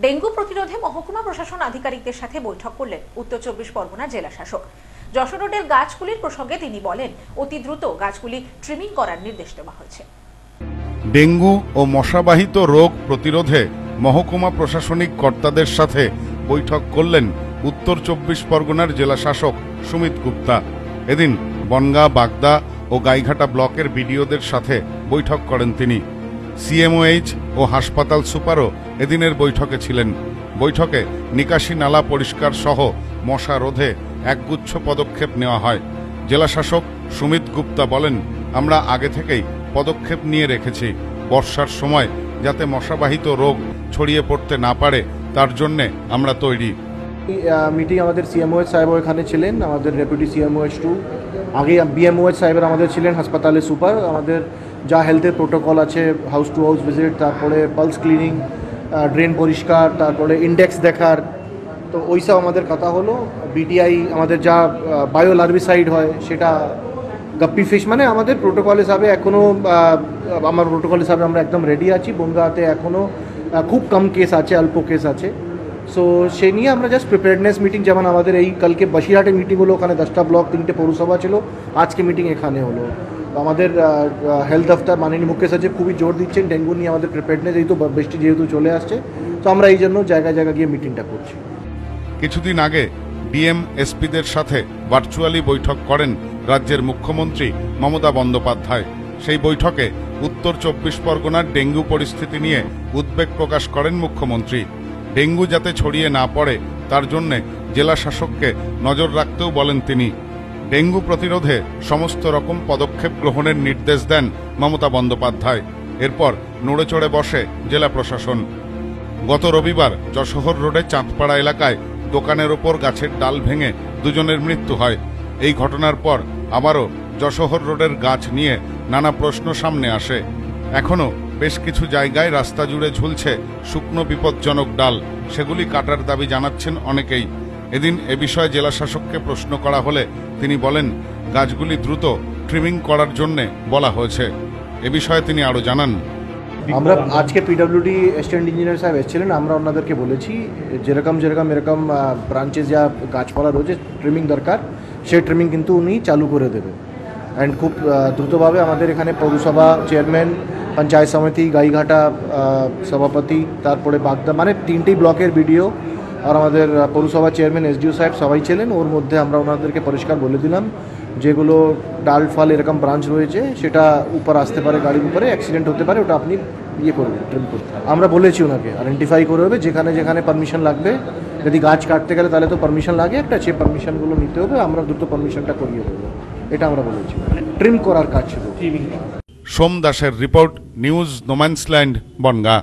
Dengue প্রতিরোধে মহকুমা প্রশাসন আধিকারিকদের সাথে বৈঠক করলেন উত্তর চব্বিশ পরগনা জেলা শাসক। যশোর রোডের গাছগুলির প্রসঙ্গে তিনি বলেন, অতি দ্রুত গাছগুলি ট্রিমিং করার নির্দেশ দেওয়া হয়েছে। ডেঙ্গু ও মশাবাহিত রোগ প্রতিরোধে মহকুমা প্রশাসনিক কর্তাদের সাথে বৈঠক করলেন উত্তর চব্বিশ পরগনার জেলা শাসক সুমিত গুপ্তা। এদিন বনগাঁ, বাগদা ও গাইঘাটা ব্লকের বিডিওদের সাথে বৈঠক করেন তিনি। সিএমওএইচ ও হাসপাতাল সুপারও এদিনের বৈঠকে ছিলেন। বৈঠকে নিকাশি নালা পরিষ্কার সহ মশা রোধে একগুচ্ছ পদক্ষেপ নেওয়া হয়। জেলাশাসক সুমিত গুপ্তা বলেন, আমরা আগে থেকেই পদক্ষেপ নিয়ে রেখেছি। বর্ষার সময় যাতে মশাবাহিত রোগ ছড়িয়ে পড়তে না পারে, তার জন্যে আমরা তৈরি। মিটিং আমাদের সিএমওএস সাহেবও এখানে ছিলেন, আমাদের ডেপুটি সিএমওএস টু। আগে বিএমওএস সাহেবের আমাদের ছিলেন হাসপাতালে সুপার, আমাদের যা হেলথের প্রোটোকল আছে হাউস টু হাউস ভিজিট তারপরে পালস ক্লিনিং ড্রেন পরিষ্কার, তারপরে ইন্ডেক্স দেখার। তো ওইসব আমাদের কথা হলো। বিটিআই আমাদের যা বায়ো লার্ভিসাইড হয়, সেটা গাপ্পি ফিশ মানে আমাদের প্রোটোকল হিসাবে এখনও আমার প্রোটোকল হিসাবে আমরা একদম রেডি আছি। বনগাঁতে এখনও খুব কম কেস আছে, অল্প কেস আছে। সো সেই নিয়ে আমরা জাস্ট প্রিপেয়ারনেস মিটিং যেমন আমাদের এই কালকে বসিরহাটে মিটিং হলো, ওখানে দশটা ব্লক তিনটে পৌরসভা ছিল, আজকে মিটিং এখানে হলো। আমাদের হেলথ দফতর মাননীয় মুখ্য সচিব খুবই জোর দিচ্ছেন, ডেঙ্গু নিয়ে আমাদের প্রিপেয়ারনেস এই তো বৃষ্টি যেহেতু চলে আসছে। তো আমরা এই জন্য জায়গায় জায়গা গিয়ে মিটিংটা করছি। কিছুদিন আগে ডিএম এসপিদের সাথে ভার্চুয়ালি বৈঠক করেন রাজ্যের মুখ্যমন্ত্রী মমতা বন্দ্যোপাধ্যায়। সেই বৈঠকে উত্তর চব্বিশ পরগনার ডেঙ্গু পরিস্থিতি নিয়ে উদ্বেগ প্রকাশ করেন মুখ্যমন্ত্রী। ডেঙ্গু যাতে ছড়িয়ে না পড়ে, তার জন্যে জেলা শাসককে নজর রাখতেও বলেন তিনি। ডেঙ্গু প্রতিরোধে সমস্ত রকম পদক্ষেপ গ্রহণের নির্দেশ দেন মমতা বন্দ্যোপাধ্যায়। এরপর নড়ে চড়ে বসে জেলা প্রশাসন। গত রবিবার যশোহর রোডে চাঁদপাড়া এলাকায় দোকানের ওপর গাছের ডাল ভেঙে দুজনের মৃত্যু হয়। এই ঘটনার পর আবারও যশোহর রোডের গাছ নিয়ে নানা প্রশ্ন সামনে আসে। এখনও বেশ কিছু জায়গায় রাস্তা জুড়ে ঝুলছে শুকনো বিপজ্জনক ডাল। সেগুলি কাটার দাবি জানাচ্ছেন অনেকেই। এদিন এ বিষয়ে জেলা শাসককে প্রশ্ন করা হলে তিনি বলেন, গাছগুলি দ্রুত ট্রিমিং করার জন্যে বলা হয়েছে। এ বিষয়ে তিনি আরও জানান। আমরা আজকে পিডব্লিউডি অ্যাসিস্ট্যান্ট ইঞ্জিনিয়ার সাহেব এসেছিলেন, আমরা ওনাদেরকে বলেছি, যেরকম যেরকম এরকম ব্রাঞ্চেস যা গাছপালা রয়েছে ট্রিমিং দরকার, সেই ট্রিমিং কিন্তু উনি চালু করে দেবেন। অ্যান্ড খুব দ্রুতভাবে আমাদের এখানে পৌরসভা চেয়ারম্যান পঞ্চায়েত সমিতি, গাইঘাটা সভাপতি, তারপরে বাগদা মানে তিনটি ব্লকের বিডিও আর আমাদের পৌরসভা চেয়ারম্যান এসডিও সাহেব সবাই ছিলেন। ওর মধ্যে আমরা ওনাদেরকে পরিষ্কার বলে দিলাম যেগুলো ডাল, ফাল এরকম ব্রাঞ্চ রয়েছে, সেটা উপর আসতে পারে, গাড়ির উপরে অ্যাক্সিডেন্ট হতে পারে, ওটা আপনি ইয়ে করবেন ট্রিম করতে আমরা বলেছি ওনাকে আইডেন্টিফাই করে হবে, যেখানে যেখানে পারমিশন লাগবে। যদি গাছ কাটতে গেলে তাহলে তো পারমিশন লাগে একটা, সে পারমিশনগুলো নিতে হবে, আমরা দ্রুত পারমিশনটা করিয়ে দেবো। এটা আমরা বলেছি ট্রিম করার কাজ ছিল সোম দাসের রিপোর্ট নিউজ নোম্যান্সল্যান্ড বনগা।